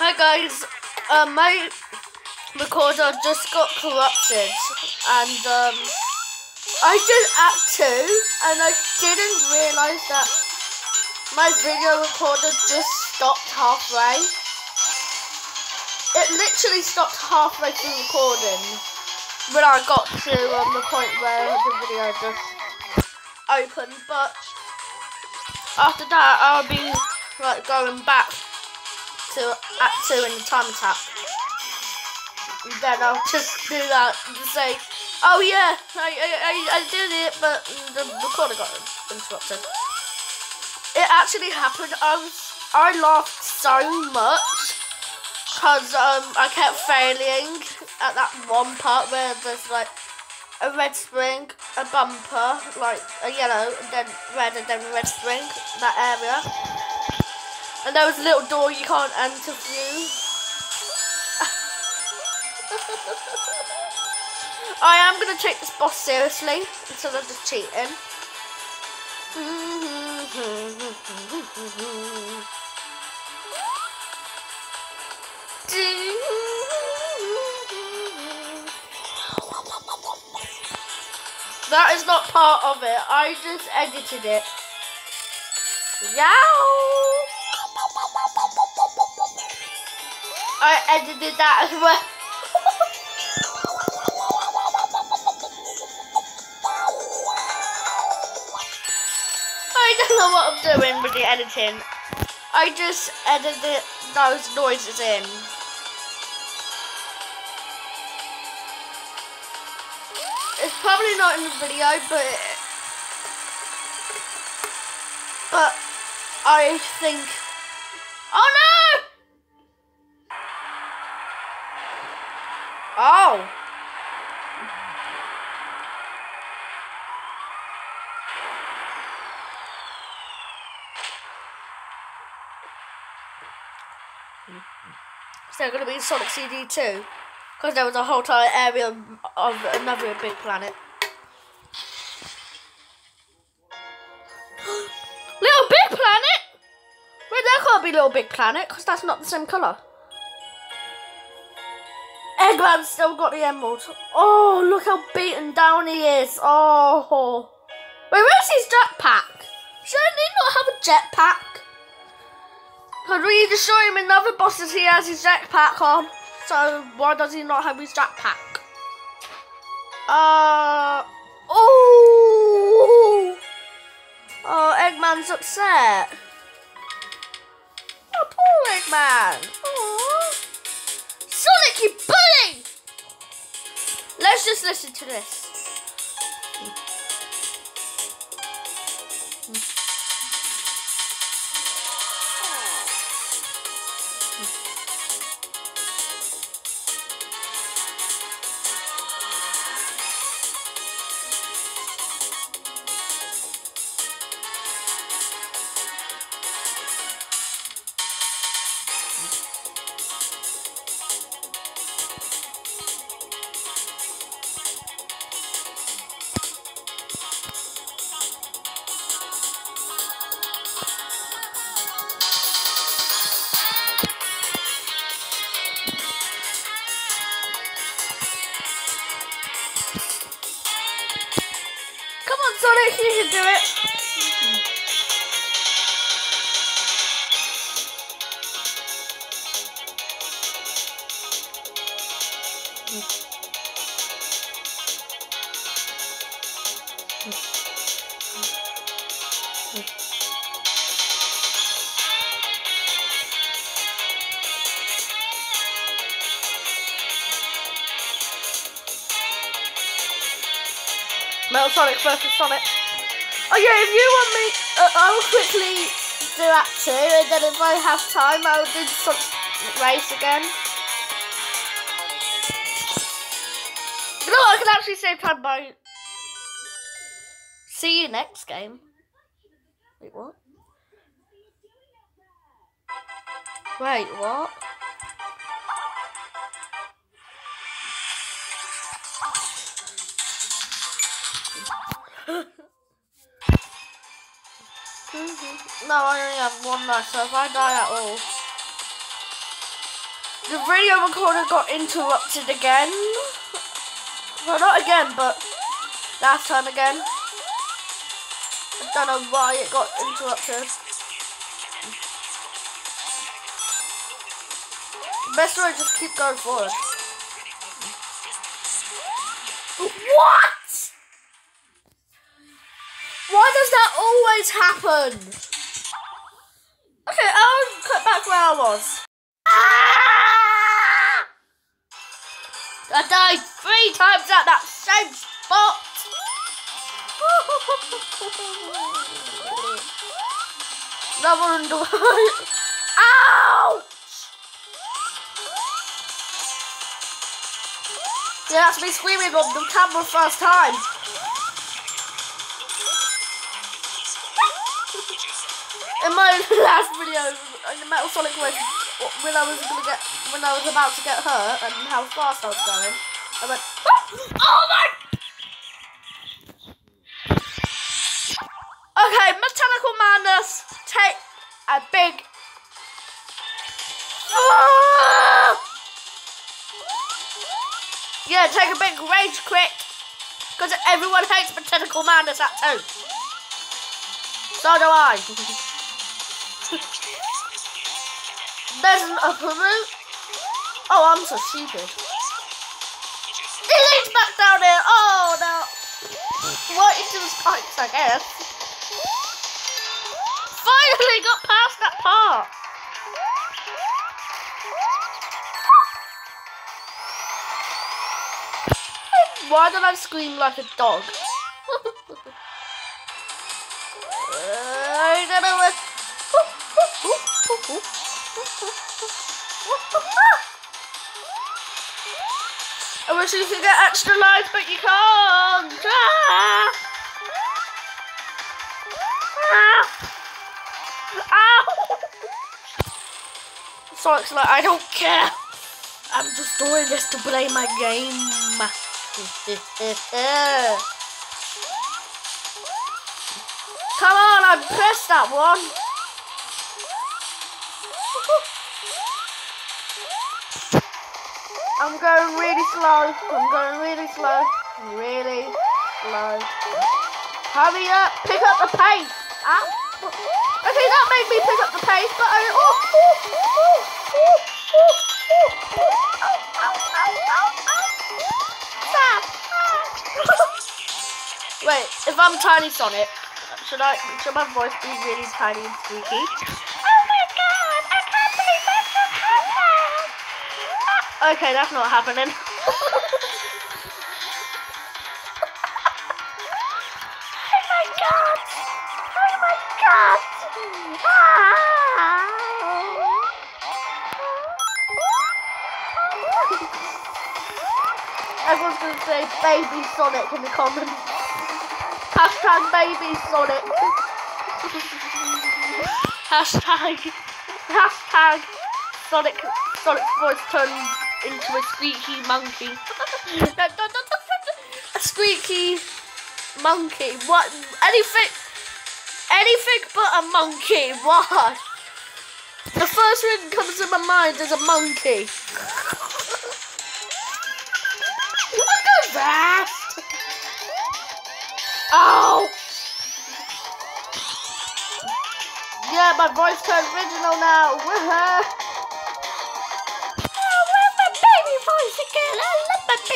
Hi guys, um, my recorder just got corrupted and um, I did Act 2 and I didn't realise that my video recorder just stopped halfway. It literally stopped halfway through recording when I got to um, the point where the video just opened but after that I'll be like going back to Act 2 in the time attack. And then I'll just do that and say, oh yeah, I, I, I did it, but the recorder got interrupted. It actually happened. I was, I laughed so much because um, I kept failing at that one part where there's like a red spring, a bumper, like a yellow, and then red, and then red spring, that area. And there was a little door you can't enter through. I am going to take this boss seriously instead of just cheating. That is not part of it. I just edited it. Yow! I edited that as well. I don't know what I'm doing with the editing. I just edited those noises in. It's probably not in the video, but but I think. Oh. There going to be Sonic CD too? Because there was a whole entire area of another big planet. little Big Planet? Wait, that can't be Little Big Planet because that's not the same colour. Eggman still got the emerald. Oh, look how beaten down he is. Oh. Wait, where's his jetpack? Shouldn't he not have a jetpack? Could we show him another bosses he has his jetpack on? So why does he not have his jetpack? Uh oh Oh Eggman's upset. Oh poor Eggman. Let's listen to this. Metal Sonic versus Sonic. Oh yeah, if you want me, uh, I will quickly do that too, and then if I have time, I'll do some race again. I can actually time by. See you next game. Wait, what? Wait, what? no, I only have one life, so if I die at all. The video recorder got interrupted again. Well, not again, but last time again. I don't know why it got interrupted. Best way just keep going forward. What? Why does that always happen? Okay, I'll cut back where I was. I died three times at that same spot. Another one. Ow! Yeah, that's me screaming on the camera first time. In my last video, in the Metal Sonic Wave, when I was gonna get, when I was about to get hurt and how fast I was going, I went, oh my! Okay, Mechanical Madness, take a big. Ah! Yeah, take a big rage quit. Because everyone hates Mechanical Madness at two. So do I. There's an upper route. Oh, I'm so stupid. It leads back down here. Oh, no. What into the spikes, I guess. Finally got past that part. Why did I scream like a dog? I don't know I wish you could get extra lives, but you can't. Ah! Ah! Ow! Sonic's like, I don't care. I'm just doing this to play my game. Come on, I pressed that one. I'm going really slow. I'm going really slow. Really slow. Hurry up. Pick up the pace. Ah. Okay, that made me pick up the pace, but I... Oh, oh, oh, oh, oh, oh, Wait, if I'm tiny Sonic, should I should my voice be really tiny and squeaky? Okay, that's not happening. oh my god! Oh my god! Ah! Everyone's gonna say baby Sonic in the comments. Hashtag baby Sonic. hashtag hashtag Sonic Sonic voice turned into a squeaky monkey. a squeaky monkey. What? Anything? Anything but a monkey. What? The first thing that comes to my mind is a monkey. Look at that! Oh! Yeah, my voice turned original now. Woohoo!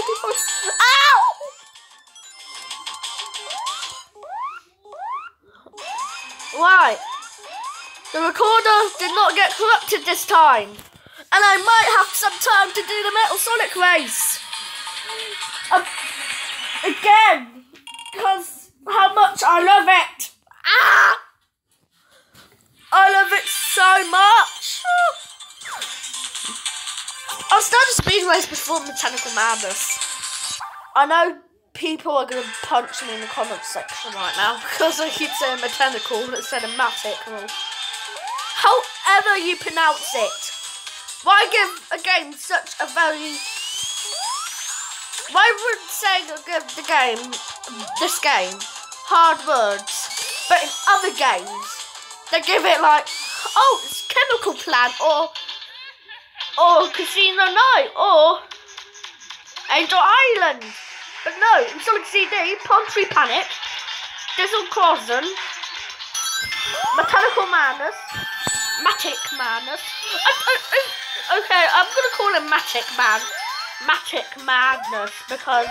Baby. Ow! Why? The recorder did not get corrupted this time. And I might have some time to do the Metal Sonic race. Um, again. Because how much I love it. Ah! I love it so much. I'll start a speed race before Mechanical Madness. I know people are going to punch me in the comments section right now because I keep saying mechanical instead of matic. However you pronounce it. Why give a game such a very... Why would say give the game, this game, hard words, but in other games, they give it like, oh, it's chemical plant or or Casino Night, or Angel Island. But no, in Sonic CD, Palm Tree Panic, Dizzle Crossen, Mechanical Madness, Matic Madness. I, I, I, okay, I'm gonna call him Matic Man. Matic Madness because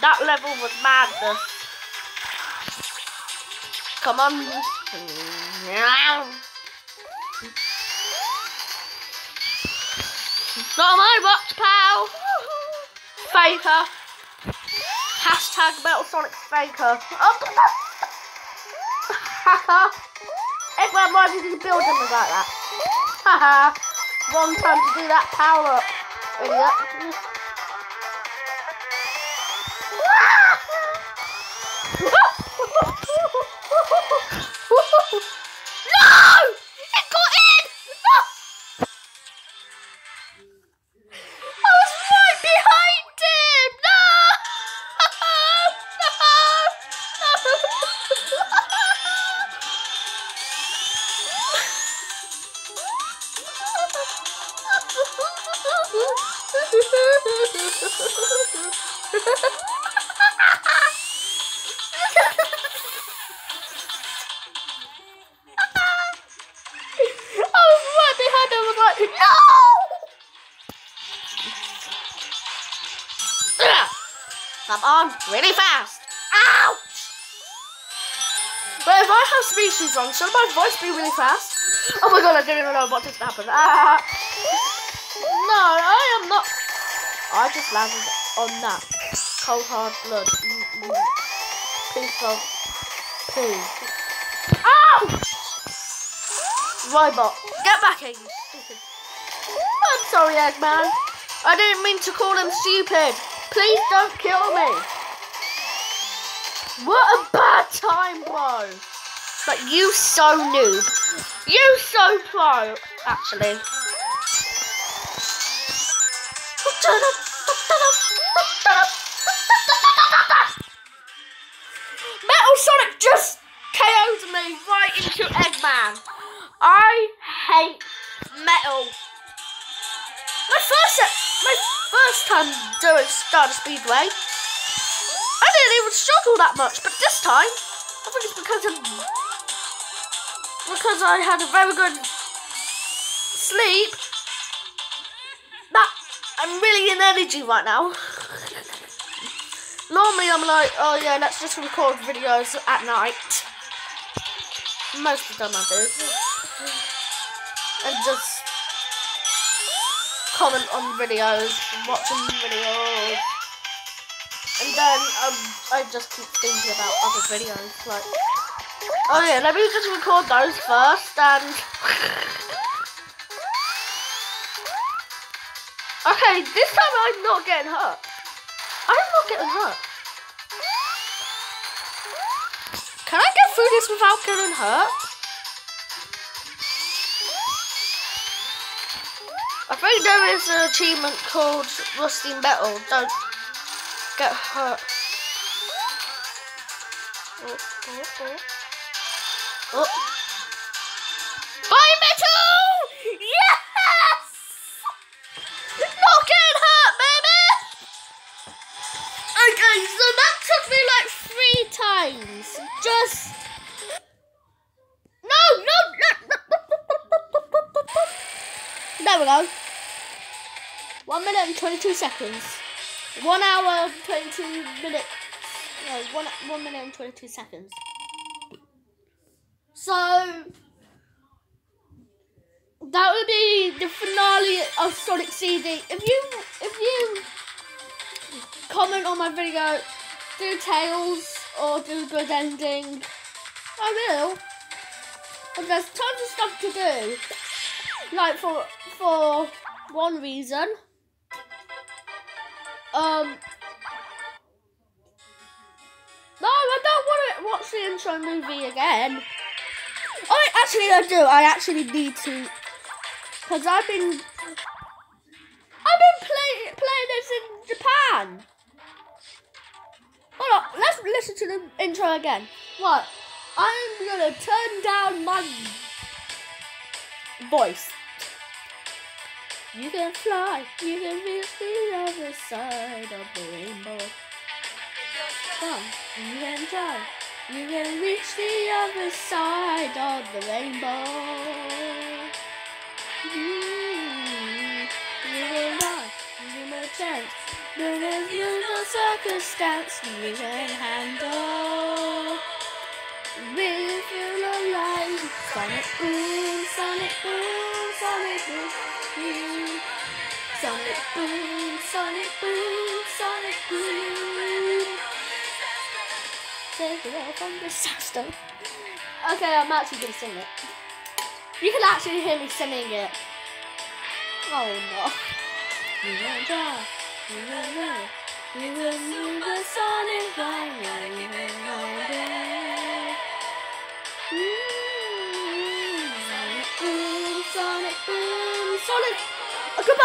that level was madness. Come on. Not my box, pal. Faker. Hashtag Metal Sonic Faker. Haha. Everyone, did you build him like that? Haha. Wrong time to do that power up. Idiot. Come on, really fast. Ouch! But if I have species on, should my voice be really fast? Oh my god, I didn't even know what just happened. Ah. No, I am not. I just landed on that cold hard blood. Mm, mm. Piece of poo. Ow! Robot, get back here, you stupid. I'm sorry, Eggman. I didn't mean to call him stupid. Please don't kill me. What a bad time, bro. But you so noob. You so pro, actually. Metal Sonic just KO'd me right into Eggman. I hate metal. First my first time doing Star Speedway, I didn't even struggle that much, but this time, I think it's because of because I had a very good sleep. That I'm really in energy right now. Normally I'm like, oh yeah, let's just record videos at night. Most of them I do. And just comment on videos, watching videos. And then um, I just keep thinking about other videos. Like, oh yeah, let me just record those first and... okay, this time I'm not getting hurt. I'm not getting hurt. Can I get through this without getting hurt? Think there is an achievement called Rusty Metal. Don't get hurt. Oh, oh, oh. Oh. Bye, Metal! Yes! Not getting hurt, baby! Okay, so that took me like three times. Just. No, no, no, no. There we go. One minute and 22 seconds. One hour, 22 minutes. No, one, one minute and 22 seconds. So. That would be the finale of Sonic CD. If you, if you comment on my video, do tails or do good ending. I will. But there's tons of stuff to do. Like for for one reason. Um No, I don't want to watch the intro movie again. Oh, actually, I do. I actually need to, because I've been, I've been playing playing this in Japan. Hold on, let's listen to the intro again. What? I'm gonna turn down my voice. You can fly, you can the other side of the rainbow. Come, you can try, you can reach the other side of the rainbow. Mm, You can run, you can a chance, but there's no circumstance you can handle. We feel alive, sonic boom, sonic boom, sonic boom. Sonic boom, sonic boom, sonic boom. Take it all from disaster. Okay, I'm actually gonna sing it. You can actually hear me singing it. Oh no. We will try, we will live, we will move the sonic line, we will find it. Sonic boom, sonic boom, sonic. Oh, goodbye.